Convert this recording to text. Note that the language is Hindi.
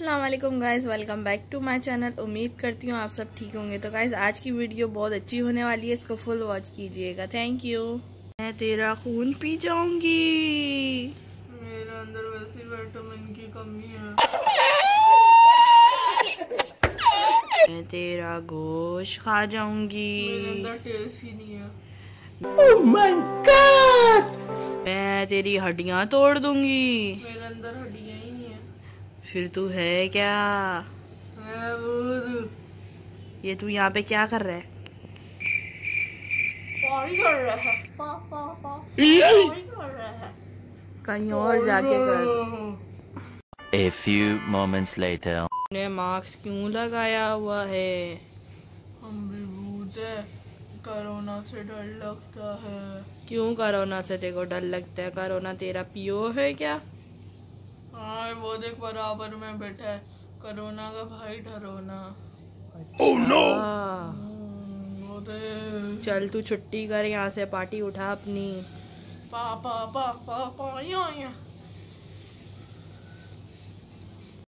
Aslam guys welcome back to my channel उम्मीद करती हूँ आप सब ठीक होंगे तो गाइज़ आज की वीडियो बहुत अच्छी होने वाली है इसको फुल वॉच कीजिएगा थैंक यू मैं तेरा खून पी जाऊँगी। मेरे अंदर वैसे विटामिन की कमी है। मैं तेरा गोश्त खा जाऊँगी। मेरे अंदर टेस्ट ही नहीं है। Oh my God! मैं तेरी हड्डियाँ तोड़ दूँगी। मेरे अंदर हड्डियाँ ही नहीं है। फिर तू है क्या? मैं ये तू यहाँ पे क्या कर रहा है? कर रहा है। पा पा पा। कर रहा है। कहीं और जाके कर। A few moments later. ने मास्क क्यों लगाया हुआ है? हम भी भूत है। कोरोना से डर लगता है। क्यों कोरोना से तेरे को डर लगता है? कोरोना तेरा पियो है क्या? हाँ वो देख बराबर में बैठा है। करोना का भाई डरोना। Oh, no! हम्म, वो देख। चल तू छुट्टी कर यहाँ से पार्टी उठा अपनी। पा पा पा पा पा यहाँ यहाँ।